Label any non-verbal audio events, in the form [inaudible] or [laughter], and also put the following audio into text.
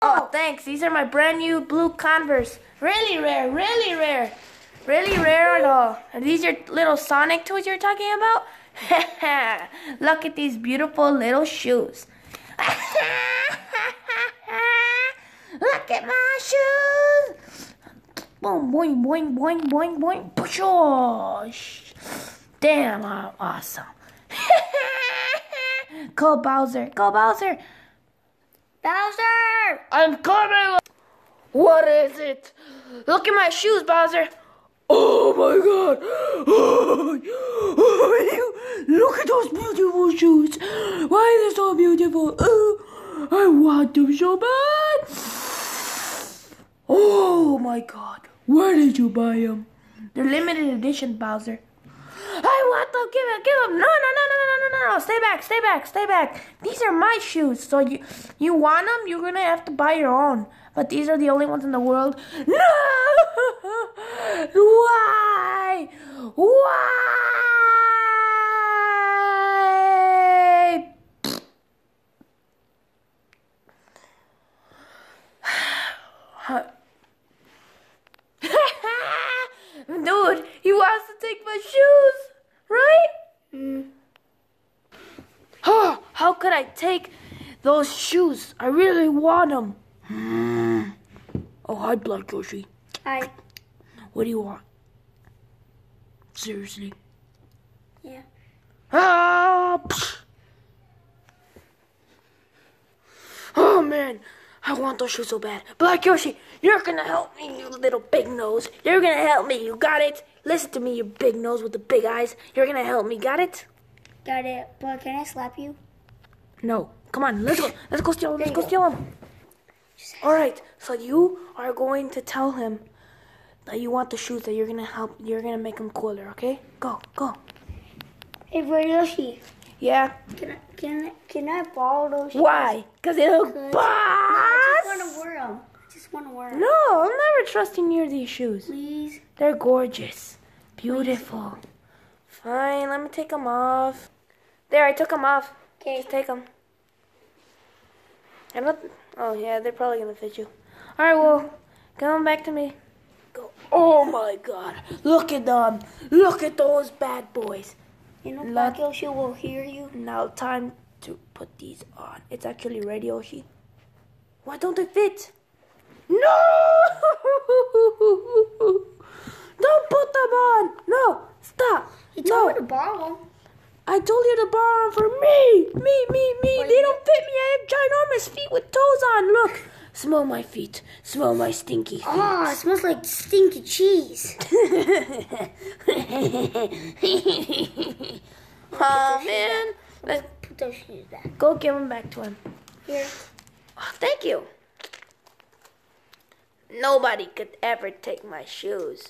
Oh, oh, thanks. These are my brand new blue Converse. Really rare, really rare. Really rare at all. Are these your little Sonic toys you're talking about? [laughs] Look at these beautiful little shoes. [laughs] Look at my shoes. Boom, boing, boing, boing, boing, boing. Push. Damn, I'm awesome. [laughs] Go Bowser. Go Bowser. Bowser! I'm coming! What is it? Look at my shoes, Bowser. Oh my god! [gasps] Oh, look at those beautiful shoes! Why are they so beautiful? Oh, I want them so bad! Oh my god! Where did you buy them? They're limited edition, Bowser. Give it, Give them. No, no, no, no, no, no, no, no. Stay back. Stay back. Stay back. These are my shoes. So you, you want them? You're gonna have to buy your own. But these are the only ones in the world. [laughs] No. Why? Why? [sighs] Dude, he wants to take my shoes, right? Mm. Oh, how could I take those shoes? I really want them. Mm. Oh, hi, Black Yoshi. Hi. What do you want? Seriously? Yeah. Ah! psh. Oh man, I want those shoes so bad. Black Yoshi, you're gonna help me, you little big nose. You're gonna help me. You got it? Listen to me, you big nose with the big eyes. You're gonna help me. Got it? Got it. But can I slap you? No. Come on, let's go. Let's go steal him. Let's There go steal him. All right. So you are going to tell him that you want the shoes. That you're gonna help. You're gonna make him cooler. Okay? Go. Go. Hey, Yoshi, Yeah. can I can I, can I borrow those? shoes? Why? Cause they look Cause-. I just want to wear them. I just want to wear them. No, I'm never trusting you these shoes. Please. They're gorgeous. Beautiful. Fine, let me take them off. There, I took them off. Okay. Just take them. I don't. Oh, yeah, they're probably gonna fit you. Alright, well, come back to me. Go. Oh my god. Look at them. Look at those bad boys. You know, Black Yoshi will hear you. Now, time to put these on. It's actually ready, Yoshi. Why don't they fit? No! [laughs] Don't put them on! No! Stop! Told no! me to borrow them. I told you to borrow them for me! Me, me, me! They don't fit me! I have ginormous feet with toes on! Look! Smell my feet. Smell my stinky ah, feet. Oh, it smells like stinky cheese. [laughs] oh, man. Let's Put those shoes back. go give them back to him. Here. Oh, thank you. Nobody could ever take my shoes.